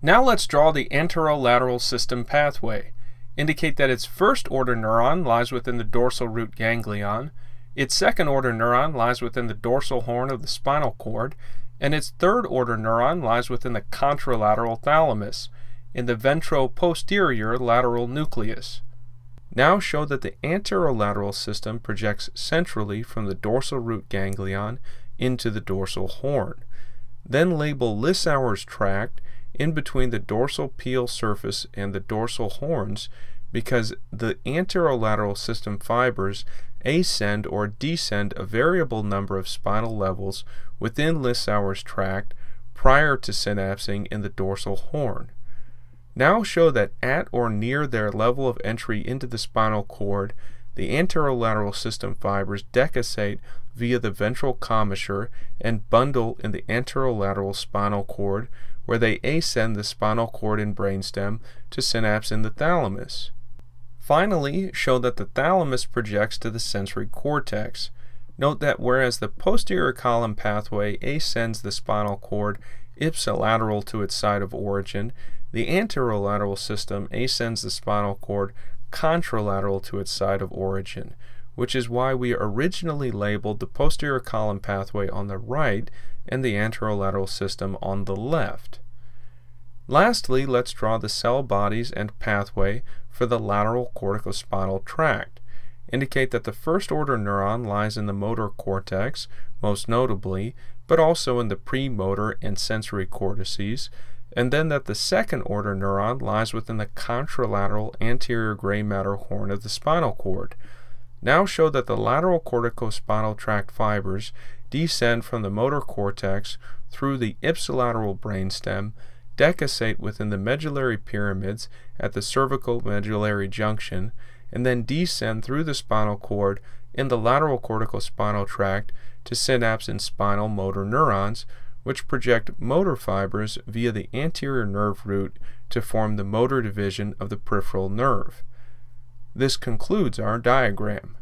Now let's draw the anterolateral system pathway. Indicate that its first order neuron lies within the dorsal root ganglion, its second order neuron lies within the dorsal horn of the spinal cord, and its third order neuron lies within the contralateral thalamus, in the ventro-posterior lateral nucleus. Now show that the anterolateral system projects centrally from the dorsal root ganglion into the dorsal horn. Then label Lissauer's tract in between the dorsal pial surface and the dorsal horns because the anterolateral system fibers ascend or descend a variable number of spinal levels within Lissauer's tract prior to synapsing in the dorsal horn. Now show that at or near their level of entry into the spinal cord, the anterolateral system fibers decussate via the ventral commissure and bundle in the anterolateral spinal cord where they ascend the spinal cord and brainstem to synapse in the thalamus. Finally, show that the thalamus projects to the sensory cortex. Note that whereas the posterior column pathway ascends the spinal cord ipsilateral to its site of origin, the anterolateral system ascends the spinal cord contralateral to its site of origin, which is why we originally labeled the posterior column pathway on the right and the anterolateral system on the left. Lastly, let's draw the cell bodies and pathway for the lateral corticospinal tract. Indicate that the first order neuron lies in the motor cortex, most notably, but also in the premotor and sensory cortices, and then that the second order neuron lies within the contralateral anterior gray matter horn of the spinal cord. Now show that the lateral corticospinal tract fibers descend from the motor cortex through the ipsilateral brainstem, decussate within the medullary pyramids at the cervical medullary junction, and then descend through the spinal cord in the lateral corticospinal tract to synapse in spinal motor neurons, which project motor fibers via the anterior nerve root to form the motor division of the peripheral nerve. This concludes our diagram.